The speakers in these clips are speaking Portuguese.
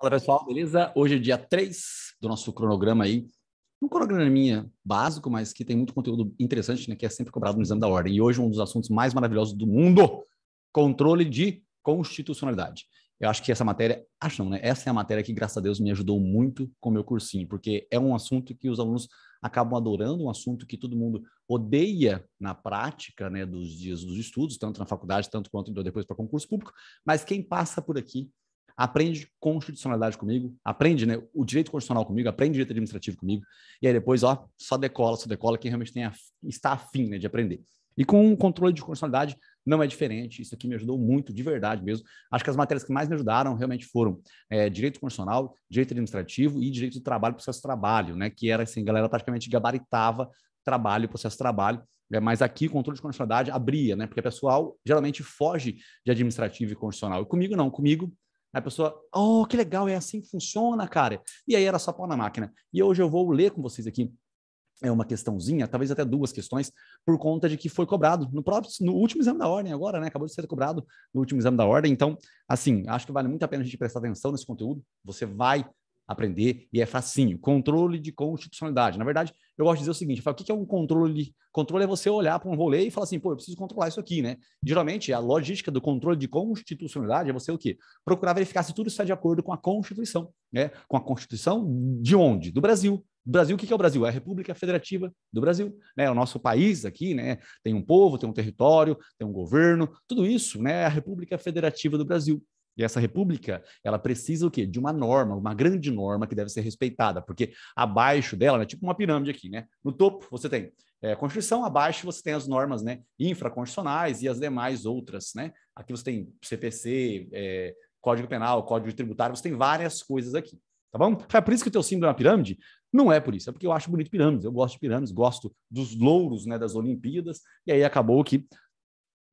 Fala pessoal, beleza? Hoje é dia 3 do nosso cronograma aí. Um cronograminha básico, mas que tem muito conteúdo interessante, né? Que é sempre cobrado no exame da ordem. E hoje um dos assuntos mais maravilhosos do mundo: controle de constitucionalidade. Eu acho que essa matéria, acho não, né? Essa é a matéria que, graças a Deus, me ajudou muito com o meu cursinho, porque é um assunto que os alunos acabam adorando, um assunto que todo mundo odeia na prática, né, dos dias dos estudos, tanto na faculdade, tanto quanto depois para concurso público, mas quem passa por aqui aprende constitucionalidade comigo, aprende né, o direito constitucional comigo, aprende direito administrativo comigo, e aí depois, ó, só decola, só decola quem realmente tem a, está afim né, de aprender. E com o controle de constitucionalidade não é diferente, isso aqui me ajudou muito, de verdade mesmo. Acho que as matérias que mais me ajudaram realmente foram é, direito constitucional, direito administrativo e direito do trabalho, processo de trabalho, né? Que era assim, a galera praticamente gabaritava trabalho, processo de trabalho, é, mas aqui o controle de constitucionalidade abria, né? Porque o pessoal geralmente foge de administrativo e constitucional. E comigo não, comigo a pessoa, oh, que legal, é assim que funciona, cara. E aí era só pôr na máquina. E hoje eu vou ler com vocês aqui é uma questãozinha, talvez até duas questões, por conta de que foi cobrado no próprio, no último exame da ordem agora, né? Acabou de ser cobrado no último exame da ordem. Então, assim, acho que vale muito a pena a gente prestar atenção nesse conteúdo. Você vai aprender e é facinho. Controle de constitucionalidade. Na verdade, eu gosto de dizer o seguinte: falo, o que é um controle? Controle é você olhar para um rolê e falar assim, pô, eu preciso controlar isso aqui, né? Geralmente, a logística do controle de constitucionalidade é você o quê? Procurar verificar se tudo está de acordo com a Constituição, né? Com a Constituição de onde? Do Brasil. Brasil, o que é o Brasil? É a República Federativa do Brasil, né? O nosso país aqui, né? Tem um povo, tem um território, tem um governo, tudo isso, né? É a República Federativa do Brasil. E essa república, ela precisa o quê? De uma norma, uma grande norma que deve ser respeitada, porque abaixo dela, né, tipo uma pirâmide aqui, né? No topo você tem é, Constituição, abaixo você tem as normas, né, infraconstitucionais e as demais outras, né? Aqui você tem CPC, é, Código Penal, Código Tributário, você tem várias coisas aqui, tá bom? É por isso que o teu símbolo é uma pirâmide? Não é por isso, é porque eu acho bonito pirâmides, eu gosto de pirâmides, gosto dos louros, né, das Olimpíadas, e aí acabou que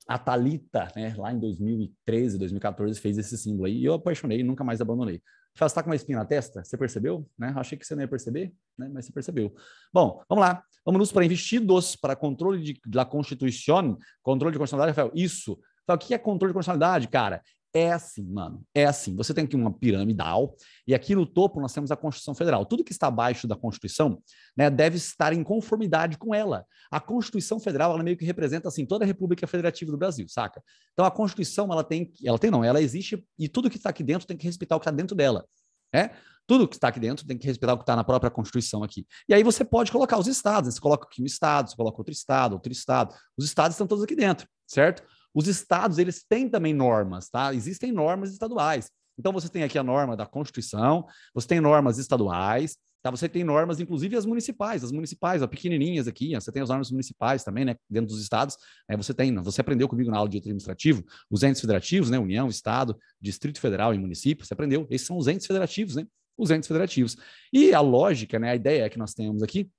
a Talita, né, lá em 2013, 2014, fez esse símbolo aí, e eu apaixonei, nunca mais abandonei. Você está com uma espinha na testa? Você percebeu? Né? Achei que você não ia perceber, né? mas você percebeu. Bom, vamos lá. Vamos para investidos para controle de, da Constituição, controle de constitucionalidade, Rafael. Isso. Então, o que é controle de constitucionalidade, cara? É assim, mano. É assim. Você tem aqui uma piramidal e aqui no topo nós temos a Constituição Federal. Tudo que está abaixo da Constituição né, deve estar em conformidade com ela. A Constituição Federal, ela meio que representa assim toda a República Federativa do Brasil, saca? Então a Constituição, ela tem, ela tem não, ela existe e tudo que está aqui dentro tem que respeitar o que está dentro dela, né? Tudo que está aqui dentro tem que respeitar o que está na própria Constituição aqui. E aí você pode colocar os estados. Né? Você coloca aqui um estado, você coloca outro estado, outro estado. Os estados estão todos aqui dentro, certo? Os estados, eles têm também normas, tá? Existem normas estaduais. Então, você tem aqui a norma da Constituição, você tem normas estaduais, tá? Você tem normas, inclusive as municipais, as municipais, as pequenininhas aqui, você tem as normas municipais também, né? Dentro dos estados, é, você tem, você aprendeu comigo na aula de administrativo, os entes federativos, né? União, Estado, Distrito Federal e município, você aprendeu, esses são os entes federativos, né? Os entes federativos. E a lógica, né? A ideia que nós tenhamos aqui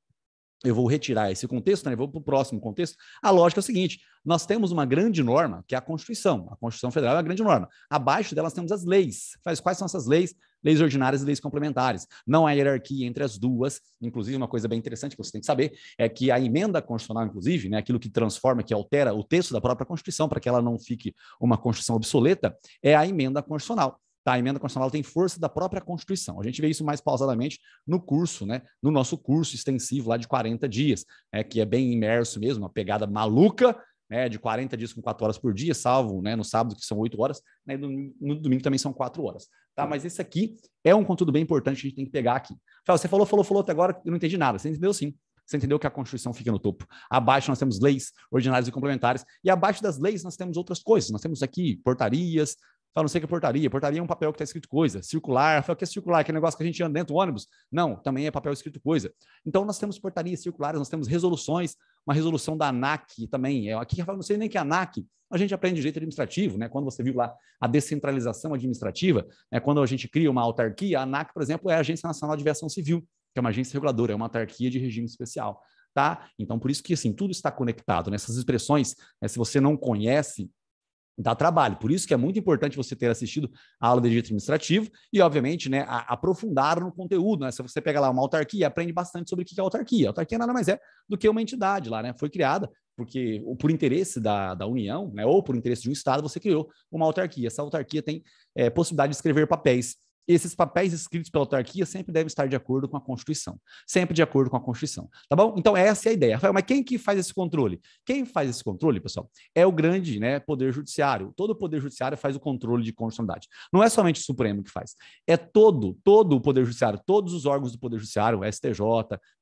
eu vou retirar esse contexto, né? vou para o próximo contexto. A lógica é a seguinte: nós temos uma grande norma, que é a Constituição. A Constituição Federal é a grande norma. Abaixo delas temos as leis. Quais são essas leis? Leis ordinárias e leis complementares. Não há hierarquia entre as duas. Inclusive, uma coisa bem interessante que você tem que saber é que a emenda constitucional, inclusive, né, aquilo que transforma, que altera o texto da própria Constituição para que ela não fique uma Constituição obsoleta, é a emenda constitucional. Tá, a emenda constitucional tem força da própria Constituição. A gente vê isso mais pausadamente no curso, né? No nosso curso extensivo lá de 40 dias, né? que é bem imerso mesmo, uma pegada maluca, né? De 40 dias com 4 horas por dia, salvo né? no sábado, que são 8 horas, né? No, no domingo também são 4 horas. Tá? Mas esse aqui é um conteúdo bem importante que a gente tem que pegar aqui. Você falou, falou, falou até agora, eu não entendi nada. Você entendeu sim. Você entendeu que a Constituição fica no topo. Abaixo nós temos leis ordinárias e complementares. E abaixo das leis nós temos outras coisas. Nós temos aqui portarias, Fala, não sei o que é portaria. Portaria é um papel que está escrito coisa. Circular, fala, o que é circular? Que é negócio que a gente anda dentro do ônibus? Não, também é papel escrito coisa. Então, nós temos portarias circulares, nós temos resoluções, uma resolução da ANAC também. É, aqui, não sei nem que é ANAC, a gente aprende direito administrativo, né? Quando você viu lá a descentralização administrativa, né? quando a gente cria uma autarquia, a ANAC, por exemplo, é a Agência Nacional de Aviação Civil, que é uma agência reguladora, é uma autarquia de regime especial. Tá? Então, por isso que assim, tudo está conectado. Nessas né? expressões, né? se você não conhece, dá trabalho. Por isso que é muito importante você ter assistido a aula de direito administrativo e, obviamente, né, aprofundar no conteúdo. Né? Se você pega lá uma autarquia, aprende bastante sobre o que é autarquia. A autarquia nada mais é do que uma entidade lá, né? Foi criada porque por interesse da, da União, né, ou por interesse de um Estado, você criou uma autarquia. Essa autarquia tem é, possibilidade de escrever papéis. Esses papéis escritos pela autarquia sempre devem estar de acordo com a Constituição. Sempre de acordo com a Constituição. Tá bom? Então, essa é a ideia. Rafael, mas quem que faz esse controle? Quem faz esse controle, pessoal, é o grande né, Poder Judiciário. Todo o Poder Judiciário faz o controle de constitucionalidade. Não é somente o Supremo que faz. É todo, todo o Poder Judiciário, todos os órgãos do Poder Judiciário, o STJ,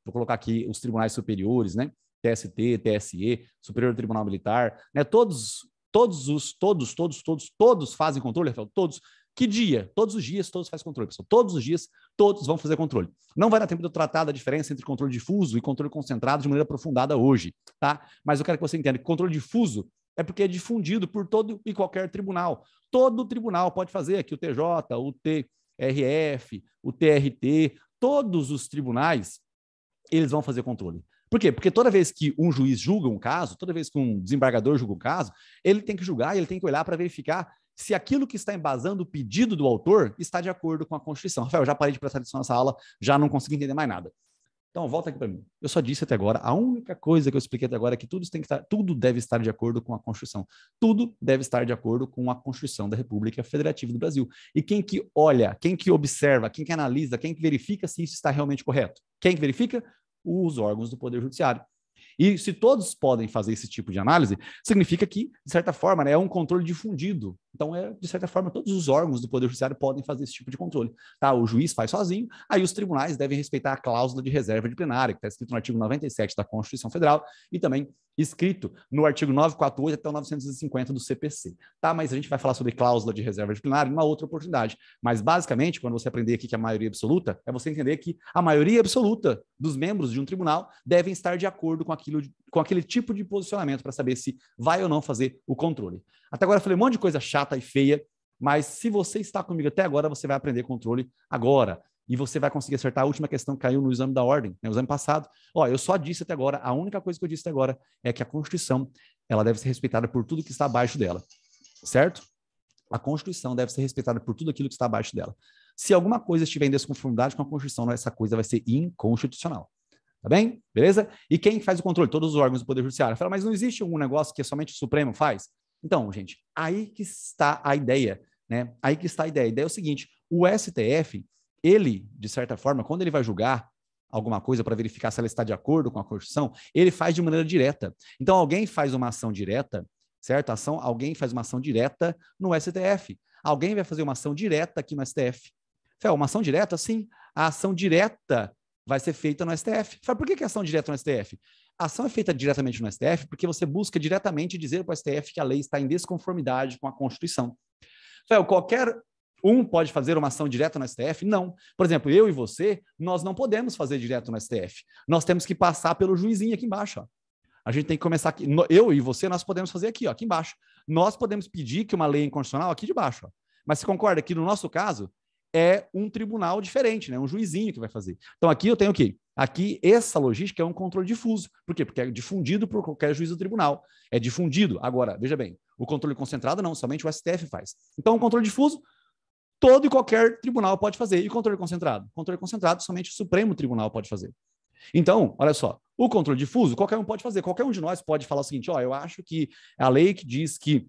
vou colocar aqui os tribunais superiores, né? TST, TSE, Superior Tribunal Militar, né? Todos, todos os, todos, todos, todos, todos fazem controle, Rafael, todos que dia? Todos os dias, todos fazem controle, pessoal. Todos os dias, todos vão fazer controle. Não vai dar tempo de eu tratar da diferença entre controle difuso e controle concentrado de maneira aprofundada hoje, tá? Mas eu quero que você entenda que controle difuso é porque é difundido por todo e qualquer tribunal. Todo tribunal pode fazer, aqui o TJ, o TRF, o TRT, todos os tribunais, eles vão fazer controle. Por quê? Porque toda vez que um juiz julga um caso, toda vez que um desembargador julga um caso, ele tem que julgar, ele tem que olhar para verificar se aquilo que está embasando o pedido do autor está de acordo com a Constituição. Rafael, já parei de prestar atenção nessa aula, já não consegui entender mais nada. Então, volta aqui para mim. Eu só disse até agora, a única coisa que eu expliquei até agora é que tudo, tem que estar, tudo deve estar de acordo com a Constituição. Tudo deve estar de acordo com a Constituição da República Federativa do Brasil. E quem que olha, quem que observa, quem que analisa, quem que verifica se isso está realmente correto? Quem que verifica? Os órgãos do Poder Judiciário. E se todos podem fazer esse tipo de análise, significa que, de certa forma, né, é um controle difundido. Então, é, de certa forma, todos os órgãos do Poder Judiciário podem fazer esse tipo de controle. Tá? O juiz faz sozinho, aí os tribunais devem respeitar a cláusula de reserva de plenário, que está escrito no artigo 97 da Constituição Federal, e também escrito no artigo 948 até o 950 do CPC. Tá? Mas a gente vai falar sobre cláusula de reserva de plenário em uma outra oportunidade. Mas, basicamente, quando você aprender aqui que a maioria absoluta, é você entender que a maioria absoluta dos membros de um tribunal devem estar de acordo com aquilo, com aquele tipo de posicionamento para saber se vai ou não fazer o controle. Até agora eu falei um monte de coisa chata e feia, mas se você está comigo até agora, você vai aprender controle agora e você vai conseguir acertar a última questão que caiu no exame da ordem, né, no exame passado. Ó, eu só disse até agora, a única coisa que eu disse até agora é que a Constituição ela deve ser respeitada por tudo que está abaixo dela, certo? A Constituição deve ser respeitada por tudo aquilo que está abaixo dela. Se alguma coisa estiver em desconformidade com a Constituição, essa coisa vai ser inconstitucional. Tá bem? Beleza? E quem faz o controle? Todos os órgãos do Poder Judiciário. Fala, mas não existe um negócio que somente o Supremo faz? Então, gente, aí que está a ideia, né? Aí que está a ideia. A ideia é o seguinte: o STF, ele, de certa forma, quando ele vai julgar alguma coisa para verificar se ela está de acordo com a Constituição, ele faz de maneira direta. Então, alguém faz uma ação direta, certo? Ação, alguém faz uma ação direta no STF. Alguém vai fazer uma ação direta aqui no STF. Fel, uma ação direta? Sim. A ação direta vai ser feita no STF. Fel, por que, que é ação direta no STF? A ação é feita diretamente no STF porque você busca diretamente dizer para o STF que a lei está em desconformidade com a Constituição. Fel, qualquer um pode fazer uma ação direta no STF? Não. Por exemplo, eu e você, nós não podemos fazer direto no STF. Nós temos que passar pelo juizinho aqui embaixo. Ó. A gente tem que começar aqui. Eu e você, nós podemos fazer aqui, ó, aqui embaixo. Nós podemos pedir que uma lei é inconstitucional aqui de baixo. Ó. Mas você concorda que no nosso caso é um tribunal diferente, né? um juizinho que vai fazer. Então aqui eu tenho o quê? Aqui, essa logística é um controle difuso. Por quê? Porque é difundido por qualquer juiz do tribunal. É difundido. Agora, veja bem, o controle concentrado não, somente o STF faz. Então, o controle difuso todo e qualquer tribunal pode fazer. E controle concentrado? Controle concentrado, somente o Supremo Tribunal pode fazer. Então, olha só, o controle difuso, qualquer um pode fazer. Qualquer um de nós pode falar o seguinte: ó, eu acho que a lei que diz que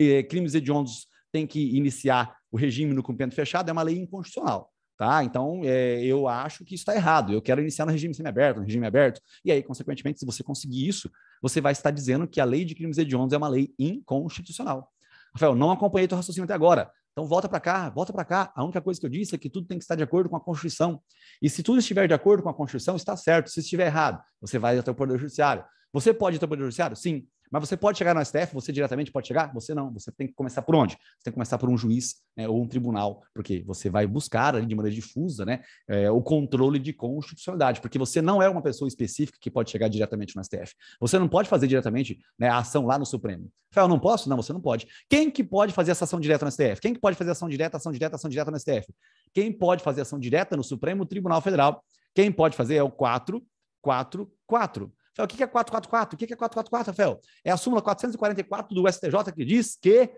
eh, crimes hediondos tem que iniciar o regime no cumprimento fechado é uma lei inconstitucional. Tá? Então, é, eu acho que isso está errado. Eu quero iniciar no regime semiaberto, no regime aberto. E aí, consequentemente, se você conseguir isso, você vai estar dizendo que a lei de crimes hediondos é uma lei inconstitucional. Rafael, não acompanhei teu raciocínio até agora. Então volta para cá, volta para cá. A única coisa que eu disse é que tudo tem que estar de acordo com a Constituição. E se tudo estiver de acordo com a Constituição, está certo. Se estiver errado, você vai até o Poder Judiciário. Você pode ir até o Poder Judiciário? Sim. Mas você pode chegar no STF, você diretamente pode chegar? Você não. Você tem que começar por onde? Você tem que começar por um juiz né, ou um tribunal, porque você vai buscar ali de maneira difusa né, é, o controle de constitucionalidade, porque você não é uma pessoa específica que pode chegar diretamente no STF. Você não pode fazer diretamente né, a ação lá no Supremo. Rafael, não posso? Não, você não pode. Quem que pode fazer essa ação direta no STF? Quem que pode fazer ação direta, ação direta, ação direta no STF? Quem pode fazer ação direta no Supremo Tribunal Federal? Quem pode fazer é o 444. Rafael, o que é 444? O que é 444, Rafael? É a súmula 444 do STJ que diz que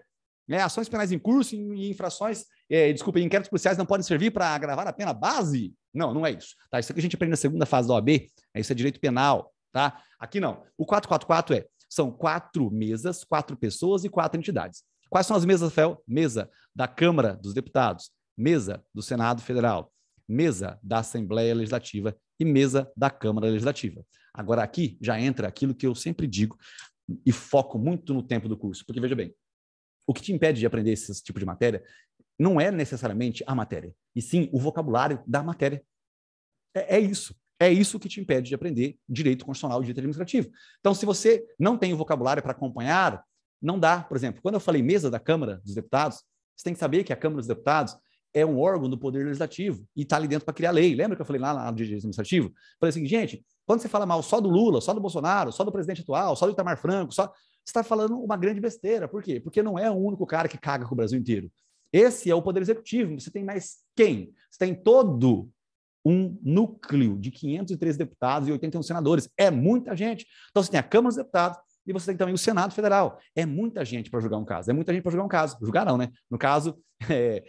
né, ações penais em curso e infrações, é, desculpa, inquéritos policiais não podem servir para agravar a pena base? Não, não é isso. Tá? Isso que a gente aprende na segunda fase da OAB, é isso é direito penal, tá? Aqui não. O 444 é, são quatro mesas, quatro pessoas e quatro entidades. Quais são as mesas, Rafael? Mesa da Câmara dos Deputados, mesa do Senado Federal, mesa da Assembleia Legislativa e mesa da Câmara Legislativa. Agora, aqui já entra aquilo que eu sempre digo e foco muito no tempo do curso, porque veja bem, o que te impede de aprender esse tipo de matéria não é necessariamente a matéria, e sim o vocabulário da matéria. É, é isso. É isso que te impede de aprender direito constitucional e direito administrativo. Então, se você não tem o vocabulário para acompanhar, não dá. Por exemplo, quando eu falei mesa da Câmara dos Deputados, você tem que saber que a Câmara dos Deputados é um órgão do Poder Legislativo e está ali dentro para criar lei. Lembra que eu falei lá na direito administrativo? Falei assim, gente, quando você fala mal só do Lula, só do Bolsonaro, só do presidente atual, só do Itamar Franco, só... você está falando uma grande besteira. Por quê? Porque não é o único cara que caga com o Brasil inteiro. Esse é o Poder Executivo. Você tem mais quem? Você tem todo um núcleo de 513 deputados e 81 senadores. É muita gente. Então, você tem a Câmara dos Deputados, e você tem também o Senado Federal. É muita gente para julgar um caso. É muita gente para julgar um caso. Julgar não, né? No caso, é,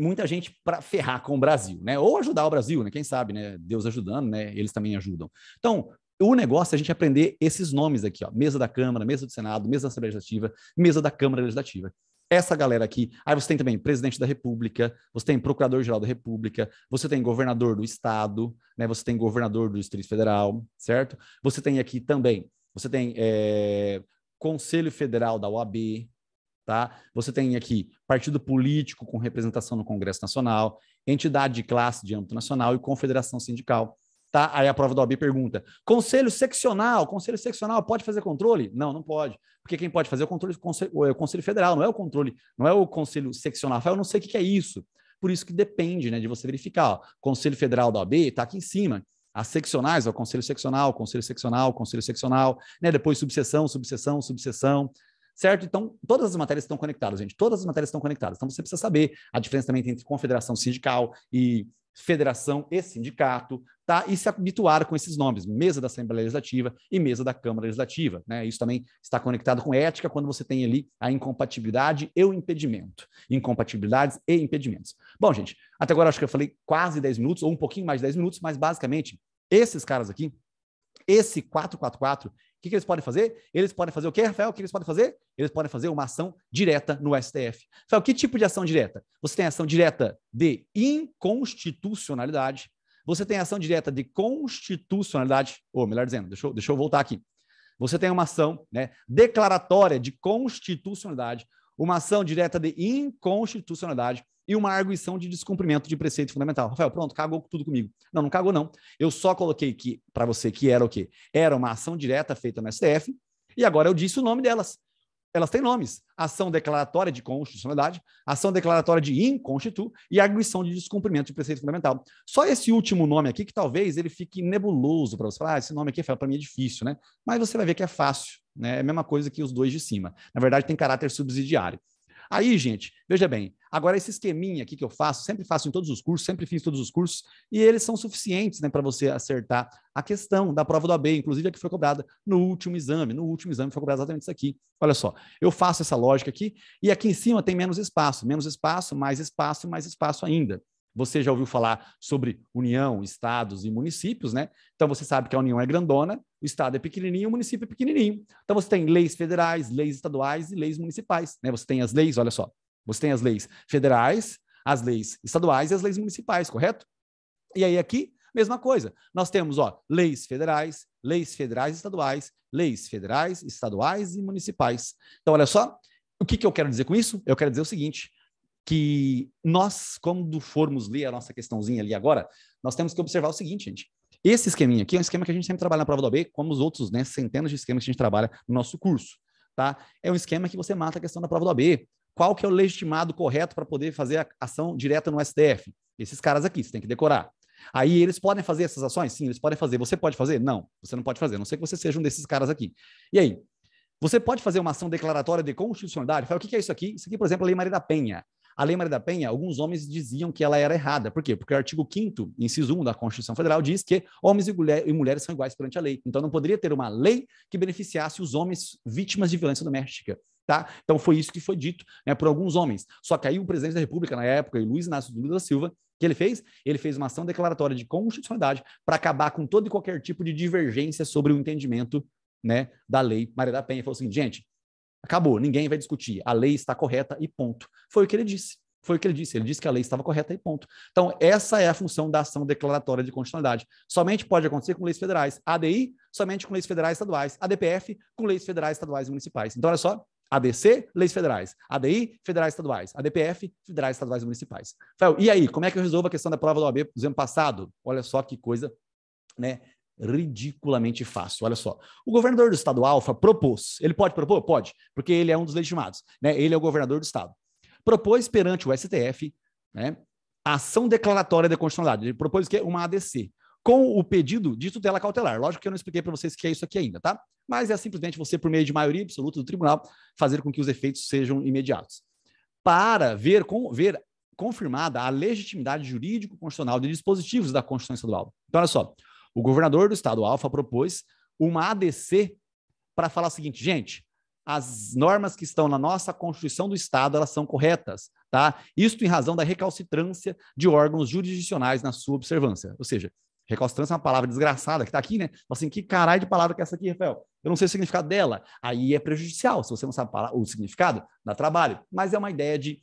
muita gente para ferrar com o Brasil, né? Ou ajudar o Brasil, né? Quem sabe, né? Deus ajudando, né? Eles também ajudam. Então, o negócio é a gente aprender esses nomes aqui, ó. Mesa da Câmara, mesa do Senado, mesa da Assembleia Legislativa, mesa da Câmara Legislativa. Essa galera aqui. Aí você tem também presidente da República, você tem procurador-geral da República, você tem governador do estado, né? Você tem governador do Distrito Federal, certo? Você tem aqui também, você tem é, Conselho Federal da OAB, Tá? Você tem aqui partido político com representação no Congresso Nacional, entidade de classe de âmbito nacional e confederação sindical. Tá? Aí a prova da OAB pergunta: conselho seccional, conselho seccional pode fazer controle? Não, não pode. Porque quem pode fazer é o controle é o conselho federal, não é o controle, não é o conselho seccional. Eu não sei o que é isso. Por isso que depende né, de você verificar. Ó, conselho federal da OAB está aqui em cima. As seccionais, o conselho seccional, conselho seccional, conselho seccional, né? Depois subseção, subseção, subseção certo? Então, todas as matérias estão conectadas, gente. Todas as matérias estão conectadas. Então, você precisa saber a diferença também entre confederação sindical e federação e sindicato, tá? E se habituar com esses nomes, mesa da Assembleia Legislativa e mesa da Câmara Legislativa, né? Isso também está conectado com ética quando você tem ali a incompatibilidade e o impedimento. Incompatibilidades e impedimentos. Bom, gente, até agora acho que eu falei quase 10 minutos, ou um pouquinho mais de 10 minutos, mas basicamente, esses caras aqui, esse 444, o que, que, eles podem fazer? Eles podem fazer o quê, Rafael? O que eles podem fazer? Eles podem fazer uma ação direta no STF. Rafael, que tipo de ação direta? Você tem ação direta de inconstitucionalidade, você tem ação direta de constitucionalidade, ou melhor dizendo, deixa eu, deixa eu voltar aqui. Você tem uma ação né, declaratória de constitucionalidade, uma ação direta de inconstitucionalidade e uma arguição de descumprimento de preceito fundamental. Rafael, pronto, cagou tudo comigo. Não, não cagou não. Eu só coloquei que para você que era o quê? Era uma ação direta feita no STF e agora eu disse o nome delas. Elas têm nomes: ação declaratória de constitucionalidade, ação declaratória de inconstitu e arguição de descumprimento de preceito fundamental. Só esse último nome aqui que talvez ele fique nebuloso para você falar, ah, esse nome aqui para mim é difícil, né? Mas você vai ver que é fácil, né? É a mesma coisa que os dois de cima. Na verdade, tem caráter subsidiário. Aí, gente, veja bem, agora esse esqueminha aqui que eu faço, sempre faço em todos os cursos, sempre fiz todos os cursos, e eles são suficientes né, para você acertar a questão da prova do AB, inclusive a que foi cobrada no último exame. No último exame foi cobrado exatamente isso aqui. Olha só, eu faço essa lógica aqui, e aqui em cima tem menos espaço, menos espaço, mais espaço, mais espaço ainda. Você já ouviu falar sobre União, estados e municípios, né? Então você sabe que a União é grandona, o estado é pequenininho, o município é pequenininho. Então você tem leis federais, leis estaduais e leis municipais, né? Você tem as leis, olha só. Você tem as leis federais, as leis estaduais e as leis municipais, correto? E aí aqui, mesma coisa. Nós temos, ó, leis federais, leis federais estaduais, leis federais, estaduais e municipais. Então olha só, o que, que eu quero dizer com isso? Eu quero dizer o seguinte, que nós, quando formos ler a nossa questãozinha ali agora, nós temos que observar o seguinte, gente. Esse esqueminha aqui é um esquema que a gente sempre trabalha na prova do AB, como os outros, né, centenas de esquemas que a gente trabalha no nosso curso, tá? É um esquema que você mata a questão da prova do AB. Qual que é o legitimado correto para poder fazer a ação direta no STF? Esses caras aqui, você tem que decorar. Aí eles podem fazer essas ações? Sim, eles podem fazer. Você pode fazer? Não, você não pode fazer, a não sei que você seja um desses caras aqui. E aí? Você pode fazer uma ação declaratória de constitucionalidade? Fala, o que é isso aqui? Isso aqui, por exemplo, é a Lei Maria da Penha. A Lei Maria da Penha, alguns homens diziam que ela era errada. Por quê? Porque o artigo 5 inciso 1 da Constituição Federal diz que homens e, mulher, e mulheres são iguais perante a lei. Então não poderia ter uma lei que beneficiasse os homens vítimas de violência doméstica. Tá? Então foi isso que foi dito né, por alguns homens. Só que aí o presidente da República, na época, Luiz Inácio Lula da Silva, que ele fez? Ele fez uma ação declaratória de constitucionalidade para acabar com todo e qualquer tipo de divergência sobre o entendimento né, da lei Maria da Penha. Falou assim, gente, acabou, ninguém vai discutir, a lei está correta e ponto. Foi o que ele disse. Foi o que ele disse. Ele disse que a lei estava correta e ponto. Então, essa é a função da ação declaratória de constitucionalidade. Somente pode acontecer com leis federais. ADI, somente com leis federais estaduais. ADPF, com leis federais estaduais e municipais. Então, olha só. ADC, leis federais. ADI, federais estaduais. ADPF, federais estaduais e municipais. Rafael, e aí, como é que eu resolvo a questão da prova do OAB do ano passado? Olha só que coisa, né? Ridiculamente fácil. Olha só. O governador do estado Alfa propôs. Ele pode propor? Pode, porque ele é um dos legitimados. Né? Ele é o governador do estado propôs perante o STF né, ação declaratória de constitucionalidade. Ele propôs que uma ADC, com o pedido de tutela cautelar. Lógico que eu não expliquei para vocês o que é isso aqui ainda, tá? Mas é simplesmente você, por meio de maioria absoluta do tribunal, fazer com que os efeitos sejam imediatos. Para ver, com, ver confirmada a legitimidade jurídico-constitucional de dispositivos da Constituição Estadual. Então, olha só, o governador do estado Alfa propôs uma ADC para falar o seguinte, gente, as normas que estão na nossa Constituição do Estado, elas são corretas, tá? Isto em razão da recalcitrância de órgãos jurisdicionais na sua observância. Ou seja, recalcitrância é uma palavra desgraçada que está aqui, né? Assim, que caralho de palavra que é essa aqui, Rafael? Eu não sei o significado dela. Aí é prejudicial. Se você não sabe o significado, dá trabalho. Mas é uma ideia de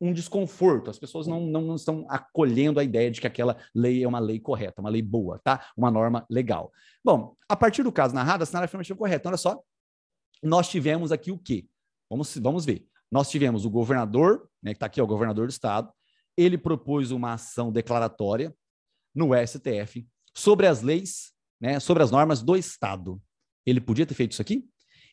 um desconforto. As pessoas não, não, não, estão acolhendo a ideia de que aquela lei é uma lei correta, uma lei boa, tá? Uma norma legal. Bom, a partir do caso narrado, a cenário afirmativo correto. Então, olha só, nós tivemos aqui o quê? Vamos, vamos ver. Nós tivemos o governador, né, que está aqui, ó, o governador do estado, ele propôs uma ação declaratória no STF sobre as leis, né, sobre as normas do Estado. Ele podia ter feito isso aqui?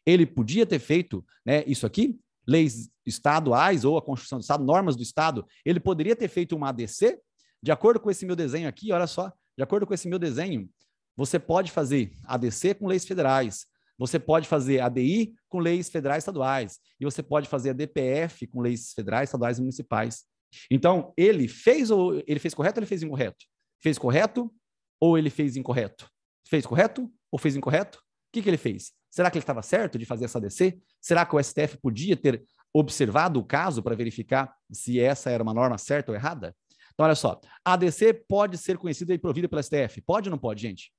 Ele podia ter feito né, isso aqui? Leis estaduais ou a Constituição do Estado, normas do Estado. Ele poderia ter feito uma ADC? De acordo com esse meu desenho aqui, olha só, de acordo com esse meu desenho, você pode fazer ADC com leis federais, você pode fazer ADI com leis federais estaduais, e você pode fazer a DPF com leis federais, estaduais e municipais. Então, ele fez ou ele fez correto ou ele fez incorreto? Fez correto ou ele fez incorreto? Fez correto ou fez incorreto? O que, que ele fez? Será que ele estava certo de fazer essa ADC? Será que o STF podia ter observado o caso para verificar se essa era uma norma certa ou errada? Então, olha só, a ADC pode ser conhecida e provida pelo STF. Pode ou não pode, gente?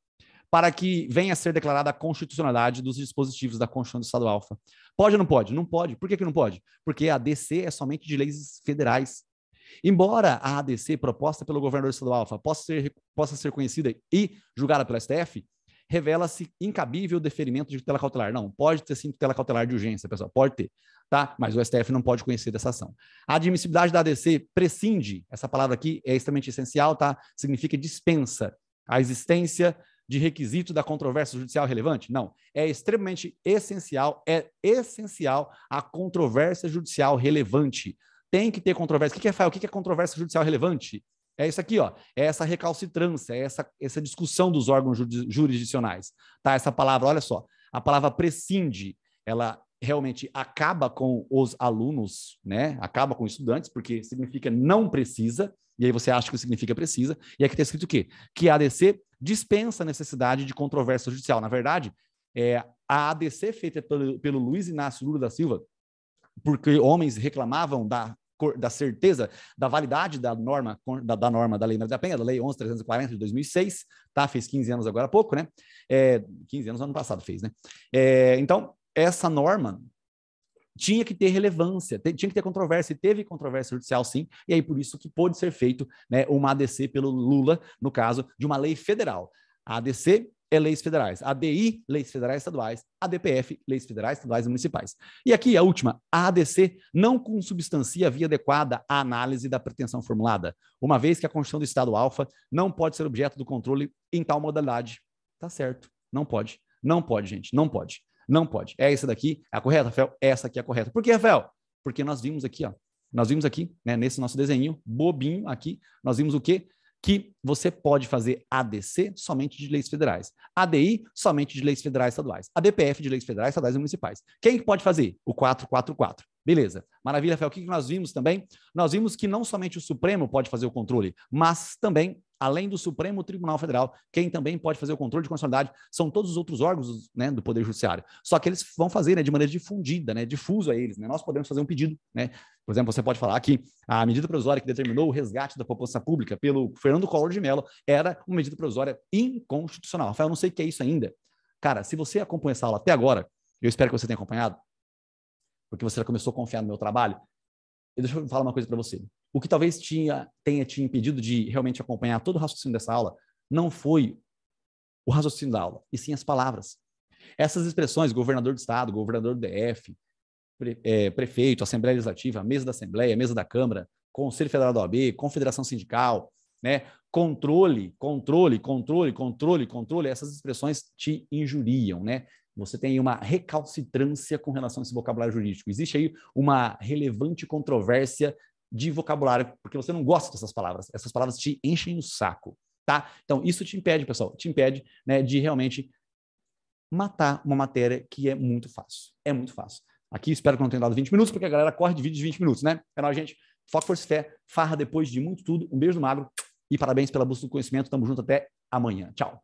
para que venha a ser declarada a constitucionalidade dos dispositivos da Constituição do Estado Alfa. Pode ou não pode? Não pode. Por que, que não pode? Porque a ADC é somente de leis federais. Embora a ADC proposta pelo governador do Estado Alfa possa ser, possa ser conhecida e julgada pelo STF, revela-se incabível o deferimento de tutela cautelar. Não, pode ter sim tutela cautelar de urgência, pessoal, pode ter, tá? Mas o STF não pode conhecer dessa ação. A admissibilidade da ADC prescinde, essa palavra aqui é extremamente essencial, tá? Significa dispensa a existência de requisito da controvérsia judicial relevante? Não. É extremamente essencial, é essencial a controvérsia judicial relevante. Tem que ter controvérsia. O que é? O que é controvérsia judicial relevante? É isso aqui, ó. É essa recalcitrância, é essa, essa discussão dos órgãos jurisdicionais. Tá? Essa palavra, olha só. A palavra prescinde, ela realmente acaba com os alunos, né? Acaba com estudantes, porque significa não precisa, e aí você acha que significa precisa, e aqui está escrito o quê? Que a ADC dispensa a necessidade de controvérsia judicial. Na verdade, é, a ADC feita pelo, pelo Luiz Inácio Lula da Silva, porque homens reclamavam da, da certeza da validade da norma da, da norma da Lei da Penha, da Lei 11.340 de 2006, tá? Fez 15 anos agora há pouco, né? É, 15 anos ano passado fez, né? É, então, essa norma tinha que ter relevância, tinha que ter controvérsia, e teve controvérsia judicial sim, e aí por isso que pôde ser feito né, uma ADC pelo Lula, no caso de uma lei federal. A ADC é leis federais, a ADI, leis federais estaduais, a DPF, leis federais, estaduais e municipais. E aqui a última, a ADC não consubstancia a via adequada à análise da pretensão formulada, uma vez que a Constituição do Estado Alfa não pode ser objeto do controle em tal modalidade. Tá certo, não pode. Não pode, gente, não pode. Não pode. É essa daqui a correta, Rafael? Essa aqui é a correta. Por que, Rafael? Porque nós vimos aqui, ó. Nós vimos aqui, né, nesse nosso desenho, bobinho aqui, nós vimos o quê? Que você pode fazer ADC somente de leis federais, ADI somente de leis federais estaduais, ADPF de leis federais, estaduais e municipais. Quem pode fazer? O 444. Beleza. Maravilha, Rafael. O que nós vimos também? Nós vimos que não somente o Supremo pode fazer o controle, mas também além do Supremo Tribunal Federal, quem também pode fazer o controle de constitucionalidade são todos os outros órgãos né, do Poder Judiciário. Só que eles vão fazer né, de maneira difundida, né, difuso a eles. Né? Nós podemos fazer um pedido. Né? Por exemplo, você pode falar que a medida provisória que determinou o resgate da população pública pelo Fernando Collor de Mello era uma medida provisória inconstitucional. Rafael, não sei o que é isso ainda. Cara, se você acompanha essa aula até agora, eu espero que você tenha acompanhado, porque você já começou a confiar no meu trabalho, deixa eu falar uma coisa para você. O que talvez tinha, tenha te impedido de realmente acompanhar todo o raciocínio dessa aula não foi o raciocínio da aula, e sim as palavras. Essas expressões, governador do estado, governador do DF, pre, é, prefeito, Assembleia Legislativa, mesa da Assembleia, mesa da Câmara, Conselho Federal da OAB, Confederação Sindical, né? Controle, controle, controle, controle, controle, essas expressões te injuriam, né? Você tem uma recalcitrância com relação a esse vocabulário jurídico. Existe aí uma relevante controvérsia de vocabulário, porque você não gosta dessas palavras. Essas palavras te enchem o saco, tá? Então, isso te impede, pessoal, te impede né, de realmente matar uma matéria que é muito fácil. É muito fácil. Aqui espero que não tenha dado 20 minutos, porque a galera corre de vídeo de 20 minutos, né? É nóis, gente. Foco, força fé, farra depois de muito tudo. Um beijo no magro e parabéns pela busca do conhecimento. Tamo junto até amanhã. Tchau.